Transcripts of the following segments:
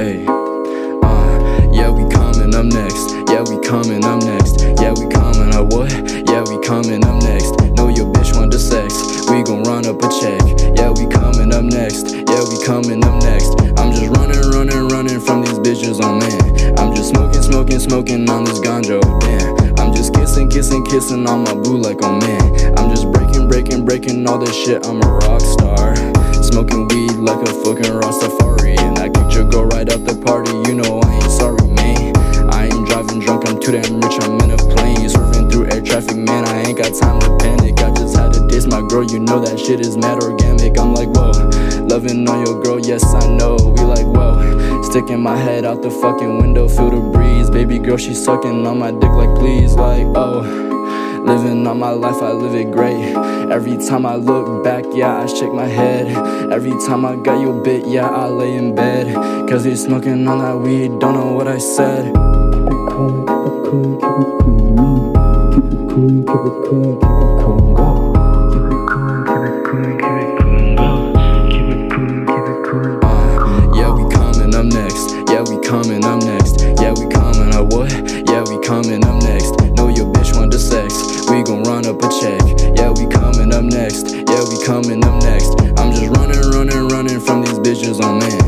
Hey, uh, yeah, we coming, I'm next. Yeah, we coming, I'm next. Yeah, we coming, I what? Yeah, we coming, I'm next. Know your bitch want the sex. We gon' run up a check. Yeah, we coming, I'm next. Yeah, we coming, I'm next. I'm just running, running, running from these bitches, oh man. I'm just smoking, smoking, smoking on this ganja, damn. I'm just kissing, kissing, kissing on my boo like, oh man. I'm just breaking, breaking, breaking all this shit. I'm a rock star. Smoking weed like a fucking Rastafari. Out the party. You know I ain't sorry, man. I ain't driving drunk, I'm too damn rich. I'm in a plane. Swerving through air traffic, man. I ain't got time to panic. I just had to diss my girl. You know that shit is mad organic. I'm like, whoa. Loving on your girl, yes, I know. We like, whoa. Sticking my head out the fucking window, feel the breeze. Baby girl, she sucking on my dick like, please, like, oh. Living on my life, I live it great. Every time I look back, yeah, I shake my head. Every time I got your bit, yeah, I lay in bed. Cause he's smoking on that weed, don't know what I said. Keep it cool, keep it cool, keep it cool, Keep it cool, keep it cool, keep it cool. Keep it keep it keep it yeah, we coming up next. Yeah, we coming up next. Yeah, we coming up what? Yeah, we coming up next. Know your bitch want the sex. We gon' run up a check. Yeah, we coming next. Yeah, we coming up next. I'm just running, running, running from these bitches, oh man.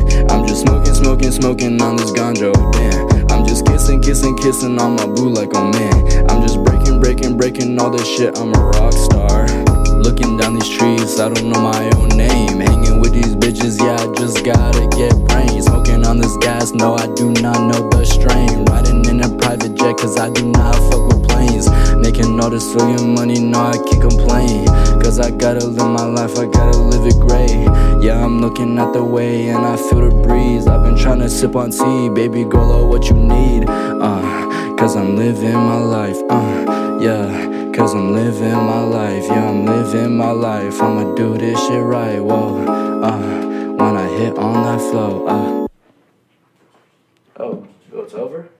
Smoking, on this ganja, oh damn. I'm just kissing, kissing, kissing on my boo like, oh man. I'm just breaking, breaking, breaking all this shit. I'm a rock star. Looking down these streets, I don't know my own name. Hanging with these bitches, yeah, I just gotta get brains. Smoking on this gas, no, I do not know the strain. Riding in a private jet, cause I do not fuck with planes. Making all this friggin' money, no, I can't complain. Cause I gotta live my life, I gotta live it great. Yeah, I'm looking at the way and I feel the breeze sip on tea, baby girl, oh, what you need. Uh, cause I'm living my life, uh, yeah. Cause I'm living my life, yeah, I'm living my life. I'ma do this shit right, whoa, uh, when I hit on that flow, uh. Oh, it's over?